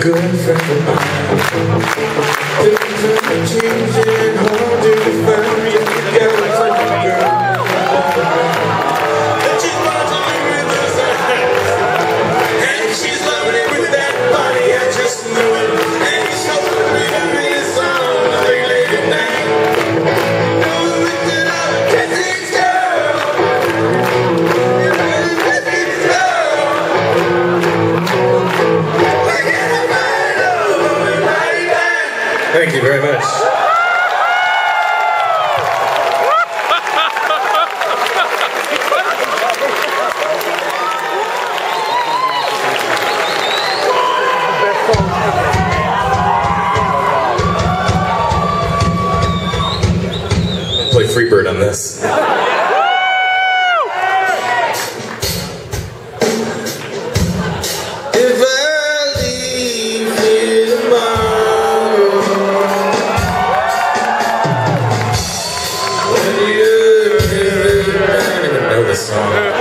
good friend of mine. Things have changed. Thank you very much. Play Freebird on this. The this song.